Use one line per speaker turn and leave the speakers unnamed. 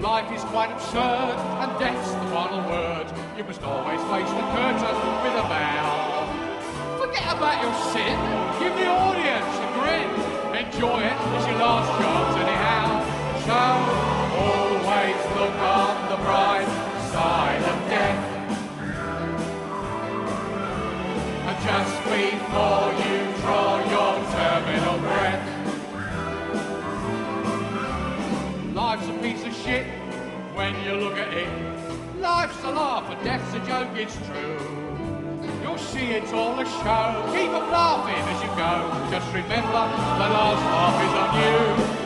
Life is quite absurd, and death's the final word. You must always face the curtain with a bow. Forget about your sin, give the audience a grin. Enjoy it, it's your last chance anyhow. So, always look on the bright side of death. And just before Life's a piece of shit when you look at it. Life's a laugh and death's a joke, it's true. You'll see it's all a show. Keep Keep 'em laughing as you go. Just remember the last laugh is on you.